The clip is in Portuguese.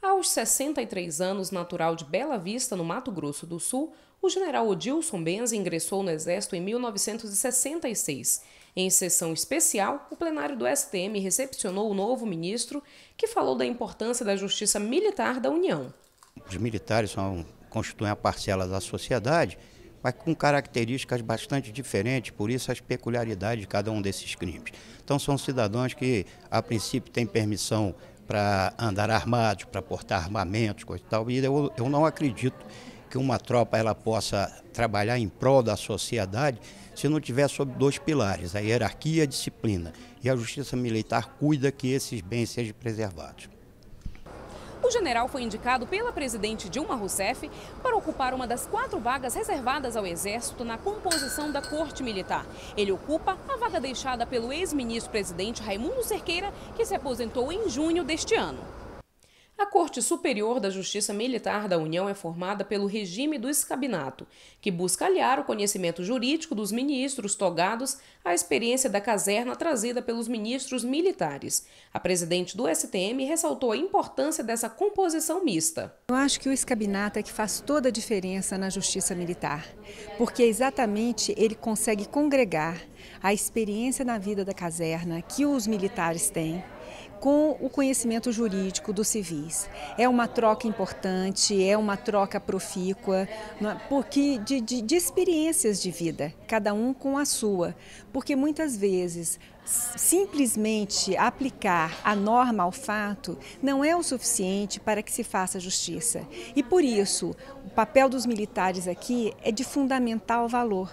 Aos 63 anos, natural de Bela Vista, no Mato Grosso do Sul, o general Odilson Benz ingressou no Exército em 1966. Em sessão especial, o plenário do STM recepcionou o novo ministro, que falou da importância da justiça militar da União. Os militares são, constituem a parcela da sociedade, mas com características bastante diferentes, por isso as peculiaridades de cada um desses crimes. Então são cidadãos que, a princípio, têm permissão para andar armados, para portar armamentos, coisa e tal. E eu, eu não acredito que uma tropa ela possa trabalhar em prol da sociedade se não tiver sob dois pilares, a hierarquia e a disciplina. E a justiça militar cuida que esses bens sejam preservados. O general foi indicado pela presidente Dilma Rousseff para ocupar uma das quatro vagas reservadas ao Exército na composição da Corte Militar. Ele ocupa a vaga deixada pelo ex-ministro-presidente Raimundo Cerqueira, que se aposentou em junho deste ano. A Corte Superior da Justiça Militar da União é formada pelo regime do escabinato, que busca aliar o conhecimento jurídico dos ministros togados à experiência da caserna trazida pelos ministros militares. A presidente do STM ressaltou a importância dessa composição mista. Eu acho que o escabinato é que faz toda a diferença na justiça militar, porque exatamente ele consegue congregar a experiência na vida da caserna que os militares têm com o conhecimento jurídico dos civis. É uma troca importante, é uma troca profícua, é? porque de, de, de experiências de vida, cada um com a sua. Porque muitas vezes simplesmente aplicar a norma ao fato não é o suficiente para que se faça justiça. E por isso, o papel dos militares aqui é de fundamental valor.